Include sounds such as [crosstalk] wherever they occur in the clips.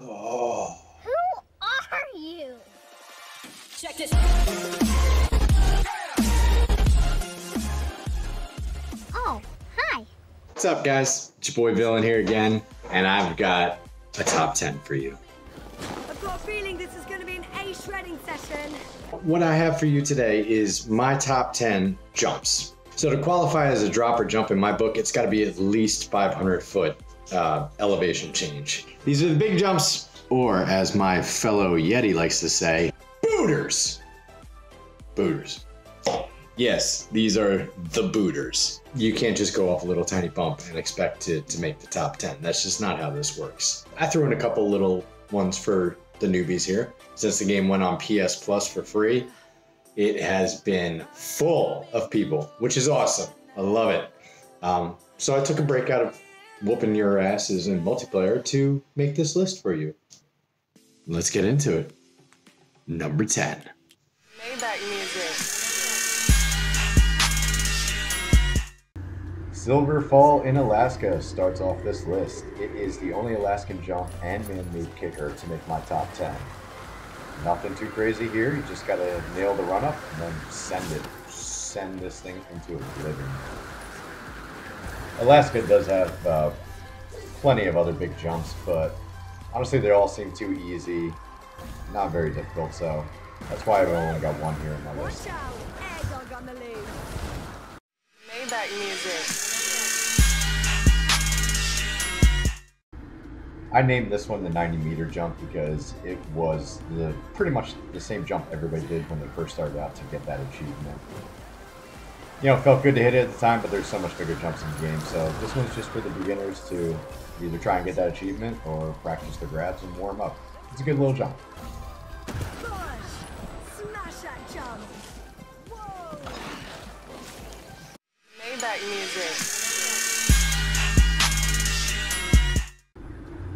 Oh. Who are you? Check this. Oh, hi. What's up, guys? It's your boy Villain here again, and I've got a top 10 for you. I've got a feeling this is going to be an A shredding session. What I have for you today is my top 10 jumps. So, to qualify as a drop or jump in my book, it's got to be at least 500 foot uh, elevation change. These are the big jumps, or as my fellow Yeti likes to say, booters. Booters. Yes, these are the booters. You can't just go off a little tiny bump and expect to, to make the top 10. That's just not how this works. I threw in a couple little ones for the newbies here. Since the game went on PS Plus for free, it has been full of people, which is awesome. I love it. Um, so I took a break out of whooping your asses in multiplayer to make this list for you. Let's get into it. Number 10. Maybach music. Silver Fall in Alaska starts off this list. It is the only Alaskan jump and man-made kicker to make my top 10. Nothing too crazy here. You just gotta nail the run up and then send it. Send this thing into oblivion. Alaska does have uh, plenty of other big jumps, but honestly, they all seem too easy. Not very difficult, so that's why I've only got one here in my list. Watch out. Air dog on the lead. Maybach music. I named this one the 90 meter jump because it was the pretty much the same jump everybody did when they first started out to get that achievement. You know, felt good to hit it at the time, but there's so much bigger jumps in the game. So this one's just for the beginners to either try and get that achievement or practice the grabs and warm up. It's a good little jump.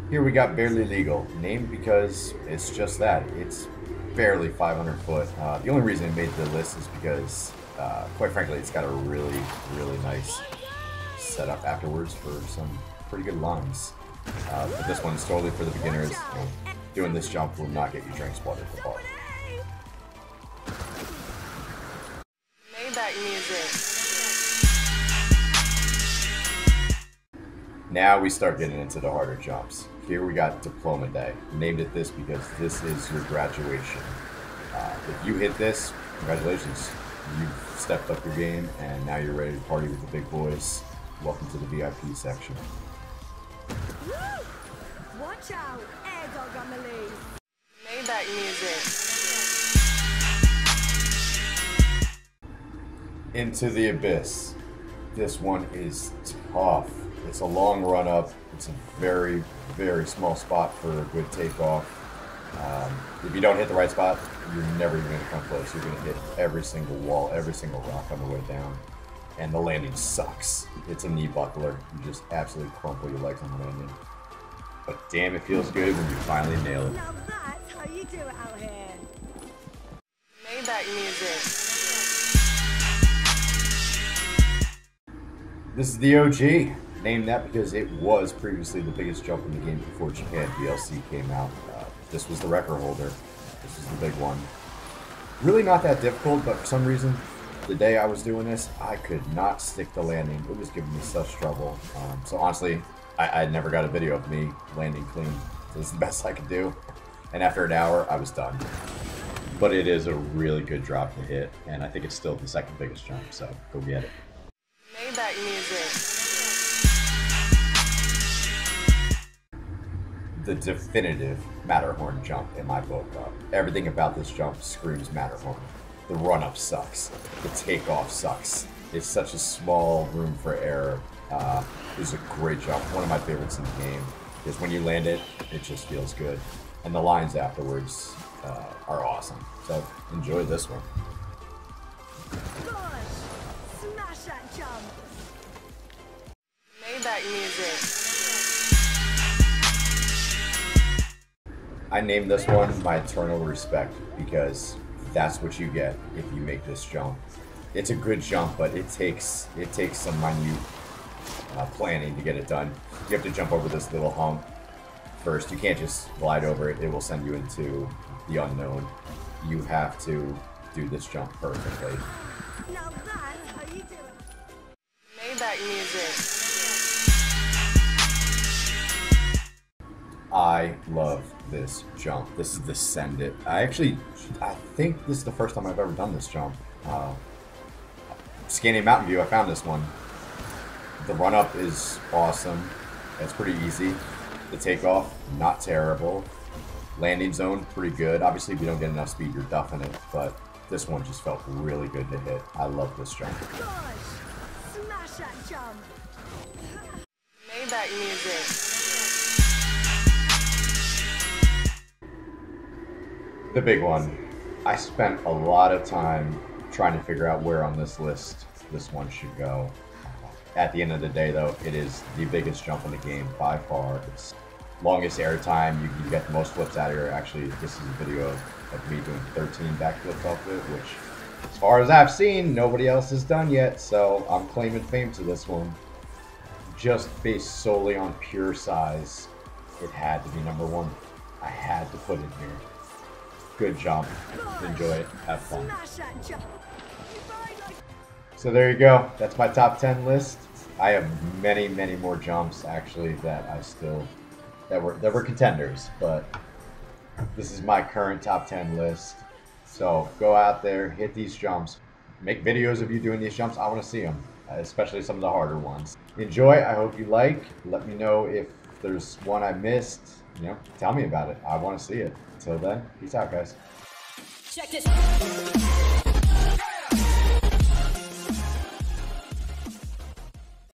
Here we got Barely Legal, named because it's just that. It's barely 500 foot. Uh, the only reason it made the list is because, uh, quite frankly, it's got a really, really nice setup afterwards for some pretty good lines. Uh, but this one's totally for the beginners. You know, doing this jump will not get you drink splattered at the bar. Maybach music. Now we start getting into the harder jumps. Here we got Diploma Day. Named it this because this is your graduation. Uh, if you hit this, congratulations. You've stepped up your game and now you're ready to party with the big boys. Welcome to the VIP section. Watch out. Air dog on the lead. Maybach music. Into the Abyss. This one is tough. It's a long run up. It's a very, very small spot for a good takeoff. Um, if you don't hit the right spot, you're never even going to come close. You're going to hit every single wall, every single rock on the way down. And the landing sucks. It's a knee buckler. You just absolutely crumple your legs on the landing. But damn, it feels good when you finally nail it. Now that's how you do it out here. Maybach music. This is the OG. Named that because it was previously the biggest jump in the game before Japan DLC came out. Uh, this was the record holder. The big one. Really not that difficult, but for some reason, the day I was doing this, I could not stick the landing. It was giving me such trouble. Um, so honestly, I, I never got a video of me landing clean. So is the [laughs] best I could do. And after an hour, I was done. But it is a really good drop to hit, and I think it's still the second biggest jump, so go get it. Maybach music. The definitive Matterhorn jump in my book. Uh, everything about this jump screams Matterhorn. The run up sucks. The takeoff sucks. It's such a small room for error. Uh, it's a great jump. One of my favorites in the game is when you land it, it just feels good. And the lines afterwards uh, are awesome. So enjoy this one. Smash that jump. Maybach music. I named this one my eternal respect because that's what you get if you make this jump. It's a good jump, but it takes it takes some minute uh, planning to get it done. You have to jump over this little hump first. You can't just glide over it. It will send you into the unknown. You have to do this jump perfectly. Now how you doing? Music. I love this jump. This is the Send It. I actually, I think this is the first time I've ever done this jump. Uh, scanning Mountain View, I found this one. The run up is awesome. It's pretty easy. The takeoff, not terrible. Landing zone, pretty good. Obviously, if you don't get enough speed, you're duffing it, but this one just felt really good to hit. I love this jump. Push! Smash that jump! Maybach music. The big one. I spent a lot of time trying to figure out where on this list this one should go. At the end of the day, though, it is the biggest jump in the game by far. It's longest air time. You can get the most flips out of here. Actually, this is a video of, of me doing 13 backflips off of it, which, as far as I've seen, nobody else has done yet. So I'm claiming fame to this one. Just based solely on pure size, it had to be number one. I had to put it here. Good jump. Enjoy it. Have fun. Smash that jump! You find like So there you go. That's my top 10 list. I have many, many more jumps actually that I still that were that were contenders, but this is my current top 10 list. So go out there, hit these jumps, make videos of you doing these jumps. I want to see them, especially some of the harder ones. Enjoy. I hope you like. Let me know if there's one I missed. You know, tell me about it. I want to see it. Until then, peace out, guys. Check this.